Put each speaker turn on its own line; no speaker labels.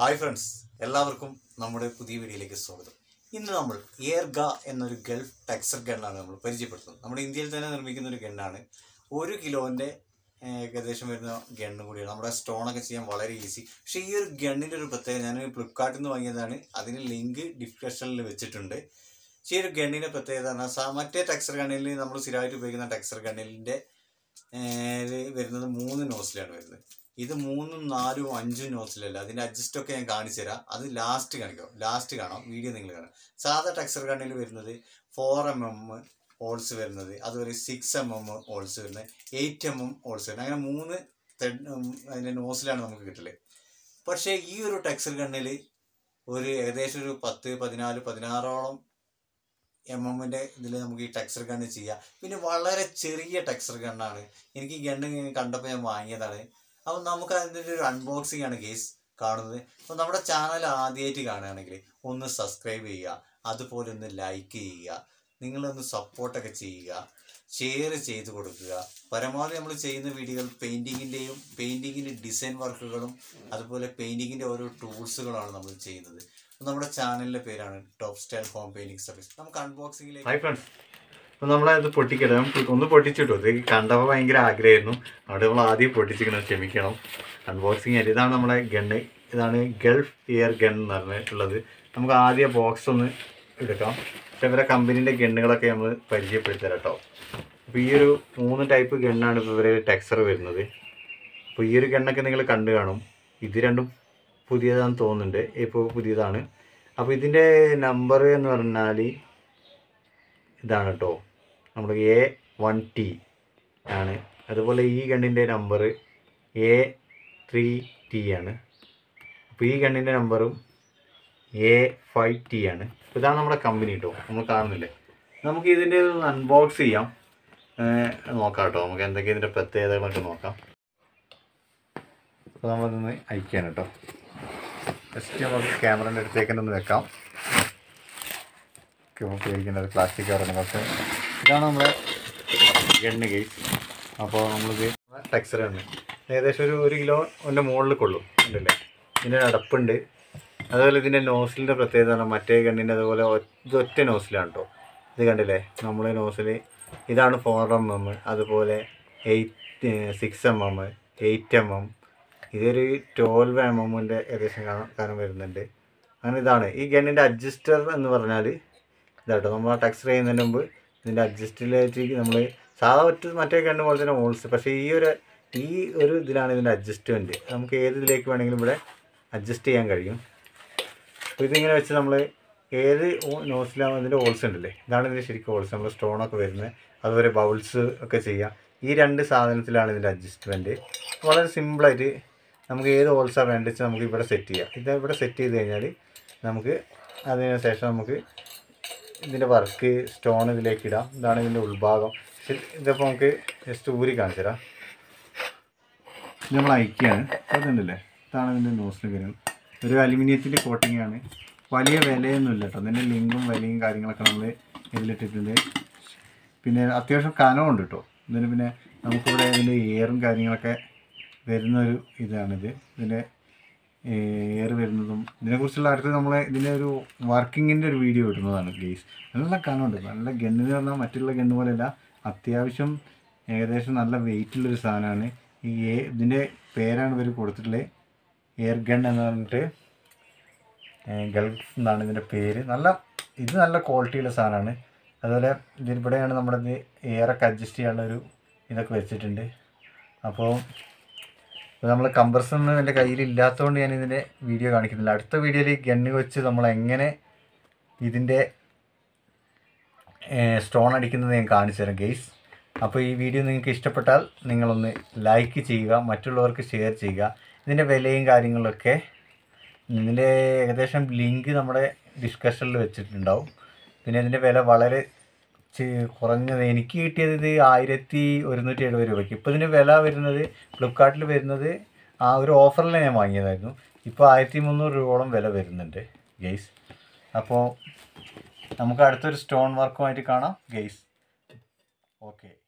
Hi friends എല്ലാവർക്കും നമ്മുടെ പുതിയ വീഡിയോയിലേക്ക് സ്വാഗതം. ഇന്ന് നമ്മൾ എയർഗ എന്നൊരു ഗൾഫ് ടെക്സർ ഗണ്ണാണ് നമ്മൾ പരിചയപ്പെടുത്തുന്നത്. നമ്മുടെ ഇന്ത്യയിൽ തന്നെ നിർമ്മിക്കുന്ന ഒരു ഗണ്ണാണ്. ഒരു കിലോന്റെ ഏകദേശം വരുന്ന ഗണ്ണ് കൂടിയാണ്. നമ്മുടെ സ്റ്റോണൊക്കെ ചെയ്യാൻ വളരെ ഈസി പക്ഷേ ഈ ഒരു ഗണ്ണിന്റെ ഒരു പ്രത്യേകത ഞാൻ ഫ്ലിപ്കാർട്ടിൽ നിന്ന് വാങ്ങിയതാണ്. അതിന് ലിങ്ക് ഡിസ്ക്രിപ്ഷനിൽ വെച്ചിട്ടുണ്ട്. ഈ ഒരു ഗണ്ണിന്റെ പ്രത്യേകത പറഞ്ഞാൽ മറ്റേ ടെക്സർ ഗണ്ണിൽ നമ്മൾ സ്ഥിരമായിട്ട് ഉപയോഗിക്കുന്ന ടെക്സർ ഗണ്ണിന്റെ വരുന്നത് മൂന്ന് നോസിലാണ് വരുന്നത്. ഇത് മൂന്നും നാലും അഞ്ചും നോട്ട്സിലല്ല? അതിന്റെ അഡ്ജസ്റ്റ് ഒക്കെ ഞാൻ കാണിച്ചു തരാം. അത് ലാസ്റ്റ് കാണിക്കാം. ലാസ്റ്റ് കാണാം. വീഡിയോ നിങ്ങൾ കാണാം. സാധാ ടെക്സർ കണ്ണിൽ വരുന്നത് ഫോർ എം എം ഹോൾസ് വരുന്നത്. അതുപോലെ സിക്സ് എം എം ഹോൾസ് വരുന്നത്. എയ്റ്റ് എം എം ഹോൾസ് വരുന്നത്. അങ്ങനെ മൂന്ന് അതിന്റെ നോസിലാണ് നമുക്ക് കിട്ടൽ. പക്ഷേ ഈ ഒരു ടെക്സർ ഗണ്ണിൽ ഒരു ഏകദേശം ഒരു പത്ത് പതിനാല് പതിനാറോളം എം എമ്മിന്റെ ഇതിൽ നമുക്ക് ഈ ടെക്സർ ഗണ്ണ് ചെയ്യാം. പിന്നെ വളരെ ചെറിയ ടെക്സർ ഗണ്ണാണ് എനിക്ക് ഈ ഗണ്ണ് കണ്ടപ്പോൾ ഞാൻ വാങ്ങിയതാണ്. അപ്പം നമുക്ക് അതിന്റെ ഒരു അൺബോക്സിംഗ് ആണ് കേസ് കാണുന്നത്. അപ്പോൾ നമ്മുടെ ചാനൽ ആദ്യമായിട്ട് കാണുകയാണെങ്കിൽ ഒന്ന് സബ്സ്ക്രൈബ് ചെയ്യുക അതുപോലെ ഒന്ന് ലൈക്ക് ചെയ്യുക നിങ്ങളൊന്ന് സപ്പോർട്ടൊക്കെ ചെയ്യുക ഷെയർ ചെയ്ത് കൊടുക്കുക. പരമാവധി നമ്മൾ ചെയ്യുന്ന വീഡിയോകൾ പെയിന്റിങ്ങിന്റെയും പെയിന്റിങ്ങിന്റെ ഡിസൈൻ വർക്കുകളും അതുപോലെ പെയിന്റിങ്ങിന്റെ ഓരോ ടൂൾസുകളാണ് നമ്മൾ ചെയ്യുന്നത്. നമ്മുടെ ചാനലിന്റെ പേരാണ് top style home painting service നമുക്ക് അൺബോക്സിംഗിലേക്ക് ഹൈ ഫ്രണ്ട്സ് അപ്പോൾ നമ്മളത് പൊട്ടിക്കട്ടെ. നമുക്ക് ഒന്ന് പൊട്ടിച്ചിട്ടു. ഇത് കണ്ടപ്പോൾ ഭയങ്കര ആഗ്രഹമായിരുന്നു. അവിടെ നമ്മൾ ആദ്യം പൊട്ടിച്ചിരിക്കണം ക്ഷമിക്കണം. അൺബോക്സിങ് ആയിട്ട്. ഇതാണ് നമ്മുടെ ഗണ്ണ് ഇതാണ് ഗൾഫ് ഇയർ ഗൺ എന്ന് പറഞ്ഞിട്ടുള്ളത്. നമുക്ക് ആദ്യം ബോക്സ് ഒന്ന് എടുക്കാം. പക്ഷെ ഇവരെ കമ്പനീന്റെ ഗണ്ണുകളൊക്കെ നമ്മൾ പരിചയപ്പെടുത്തരാം കേട്ടോ. അപ്പോൾ ഈ ഒരു മൂന്ന് ടൈപ്പ് ഗണ്ണാണ് ഇപ്പോൾ ഇവരെ ടെക്സർ വരുന്നത്. അപ്പോൾ ഈ ഒരു ഗണ്ണൊക്കെ നിങ്ങൾ കണ്ടു കാണും. ഇത് രണ്ടും പുതിയതാണെന്ന് തോന്നുന്നുണ്ട്. ഇപ്പോൾ പുതിയതാണ്. അപ്പോൾ ഇതിന്റെ നമ്പർ എന്ന് പറഞ്ഞാൽ ഇതാണ് കേട്ടോ. നമ്മുടെ എ വൺ ടി ആണ്. അതുപോലെ ഈ ഗണ്ണിന്റെ നമ്പർ എ ത്രീ ടി ആണ്. അപ്പോൾ ഈ ഗണ്ണിന്റെ നമ്പറും എ ഫൈവ് ടി ആണ്. ഇതാണ് നമ്മുടെ കമ്പനി കേട്ടോ നമ്മൾ കാണുന്നില്ലേ? നമുക്ക് ഇതിന്റെ ഒന്ന് അൺബോക്സ് ചെയ്യാം. നോക്കാം കേട്ടോ നമുക്ക് എന്തൊക്കെ ഇതിന്റെ പ്രത്യേകതകളൊക്കെ നോക്കാം. അപ്പോൾ നമ്മളിതൊന്ന് അയക്കാൻ കേട്ടോ ജസ്റ്റ് നമുക്ക് ക്യാമറേന്റെ അടുത്തേക്ക് വെക്കാം. വെക്കാം ഉപയോഗിക്കുന്നത് പ്ലാസ്റ്റിക് കവറാണ് പക്ഷേ ഇതാണ് നമ്മുടെ ഗണ്ണ് കേസ് അപ്പോൾ നമ്മളിത് ടെക്സ്ചർ ആണ് ഏകദേശം ഒരു ഒരു കിലോ അതിന്റെ മുകളിൽ കൊള്ളും ഉണ്ടല്ലേ ഇതിന്റെ അടപ്പുണ്ട് അതുപോലെ ഇതിന്റെ നോസിലിന്റെ പ്രത്യേകത മറ്റേ ഗണ്ണിന്റെ അതുപോലെ ഇതൊറ്റ നോസിലാണ് കേട്ടോ ഇത് കണ്ടില്ലേ? നമ്മൾ നോസിൽ ഇതാണ് ഫോർ എം എം അതുപോലെ eight six M M eight M M ഇതൊരു ട്വൽവ് എം എമ്മിന്റെ ഏകദേശം കാണാൻ വരുന്നുണ്ട്. അങ്ങനെ ഇതാണ്. ഈ ഗണ്ണിന്റെ അഡ്ജസ്റ്റർ എന്ന് പറഞ്ഞാൽ ഇതാട്ടോ നമ്മൾ ടെക്സ്റ്റർ ചെയ്യുന്നതിന് മുമ്പ് ഇതിന്റെ അഡ്ജസ്റ്റിലേക്ക് നമ്മൾ സാധാ ഒറ്റ മറ്റേ കണ്ണ് പോലെ തന്നെ ഹോൾസ് പക്ഷേ ഈ ഒരു ഈ ഒരു ഇതിലാണ് ഇതിന്റെ അഡ്ജസ്റ്റ്മെന്റ് നമുക്ക് ഏതിലേക്ക് വേണമെങ്കിലും ഇവിടെ അഡ്ജസ്റ്റ് ചെയ്യാൻ കഴിയും. അപ്പോൾ ഇതിങ്ങനെ വെച്ച് നമ്മൾ ഏത് നോസിലാകുമ്പോൾ ഇതിന്റെ ഹോൾസ് ഉണ്ടല്ലേ? ഇതാണ് ഇതിന്റെ ശരിക്കും ഹോൾസ് നമ്മൾ സ്റ്റോണൊക്കെ വരുന്നത്. അതുപോലെ ബൗൾസ് ഒക്കെ ചെയ്യാം. ഈ രണ്ട് സാധനത്തിലാണ് ഇതിന്റെ അഡ്ജസ്റ്റ്മെന്റ് വളരെ സിമ്പിളായിട്ട് നമുക്ക് ഏത് ഹോൾസാണ് വേണ്ടത് വെച്ചാൽ നമുക്ക് ഇവിടെ സെറ്റ് ചെയ്യാം. ഇത് ഇവിടെ സെറ്റ് ചെയ്ത് കഴിഞ്ഞാൽ നമുക്ക് അതിന് ശേഷം നമുക്ക് ഇതിന്റെ വർക്ക് സ്റ്റോൺ ഇതിലേക്ക് ഇടാം. ഇതാണ് ഇതിന്റെ ഉൾഭാഗം. ഇതിപ്പോൾ നമുക്ക് ജസ്റ്റ് ഊരി കാണിച്ചു തരാം. നമ്മൾ അയക്കുകയാണ്. അതുണ്ടല്ലേ? ഇതാണ് ഇതിന്റെ നോസിൽ വരുന്നത് ഒരു അലുമിനിയത്തിന്റെ കോട്ടിംഗ് ആണ്. വലിയ വിലയൊന്നുമില്ല കേട്ടോ. ഇതിന്റെ ലിങ്കും വിലയും കാര്യങ്ങളൊക്കെ നമ്മൾ ഇതിലിട്ടിട്ടുണ്ട്. പിന്നെ അത്യാവശ്യം കനമുണ്ട് കേട്ടോ. ഇതിന് പിന്നെ നമുക്കിവിടെ ഇതിന്റെ എയറും കാര്യങ്ങളൊക്കെ വരുന്നൊരു ഇതാണിത്. ഇതിന്റെ എയർ വരുന്നതും ഇതിനെക്കുറിച്ചുള്ള അടുത്ത് നമ്മൾ ഇതിന്റെ ഒരു വർക്കിങ്ങിന്റെ ഒരു വീഡിയോ ഇടുന്നതാണ് ഗെയ്സ് നല്ല കനമുണ്ട്. നല്ല ഗണ്ണ് എന്ന് പറഞ്ഞാൽ മറ്റുള്ള ഗണ്ണ് പോലെയല്ല. അത്യാവശ്യം ഏകദേശം നല്ല വെയിറ്റുള്ളൊരു സാധനമാണ്. ഈ എ- ഇതിന്റെ പേരാണ് ഇവർ കൊടുത്തിട്ടുള്ളത് എയർ ഗൺ എന്ന് പറഞ്ഞിട്ട് ഗൾഫ് എന്നാണ് ഇതിന്റെ പേര്. നല്ല ഇത് നല്ല ക്വാളിറ്റിയുള്ള സാധനമാണ്. അതുപോലെ ഇതിലിവിടെയാണ് നമ്മുടെ ഇത് എയറൊക്കെ അഡ്ജസ്റ്റ് ചെയ്യാനുള്ള ഒരു ഇതൊക്കെ വെച്ചിട്ടുണ്ട്. അപ്പോൾ നമ്മൾ കമ്പ്രസറിന് എന്റെ കയ്യിൽ ഇല്ലാത്തതുകൊണ്ട് ഞാൻ ഇതിന്റെ വീഡിയോ കാണിക്കുന്നില്ല. അടുത്ത വീഡിയോയിൽ ഗണ്ണ് വെച്ച് നമ്മൾ എങ്ങനെ ഇതിന്റെ സ്റ്റോൺ അടിക്കുന്നത് ഞാൻ കാണിച്ചു തരാം ഗെയ്സ് അപ്പോൾ ഈ വീഡിയോ നിങ്ങൾക്ക് ഇഷ്ടപ്പെട്ടാൽ നിങ്ങളൊന്ന് ലൈക്ക് ചെയ്യുക മറ്റുള്ളവർക്ക് ഷെയർ ചെയ്യുക. ഇതിന്റെ വിലയും കാര്യങ്ങളൊക്കെ ഇതിന്റെ ഏകദേശം ലിങ്ക് നമ്മുടെ ഡിസ്കഷനിൽ വെച്ചിട്ടുണ്ടാവും. പിന്നെ ഇതിന്റെ വില വളരെ കുറഞ്ഞത് എനിക്ക് കിട്ടിയത് ഇത് ആയിരത്തി ഒരുന്നൂറ്റി എഴുപത് രൂപയ്ക്ക്. ഇപ്പോൾ ഇതിന്റെ വില വരുന്നത് ഫ്ലിപ്കാർട്ടിൽ വരുന്നത് ആ ഒരു ഓഫറിൽ ഞാൻ വാങ്ങിയതായിരുന്നു. ഇപ്പോൾ ആയിരത്തി മുന്നൂറ് രൂപയോളം വില വരുന്നുണ്ട് ഗെയ്സ്. അപ്പോൾ നമുക്ക് അടുത്തൊരു സ്റ്റോൺ വർക്കുമായിട്ട് കാണാം ഗെയ്സ്. ഓക്കെ.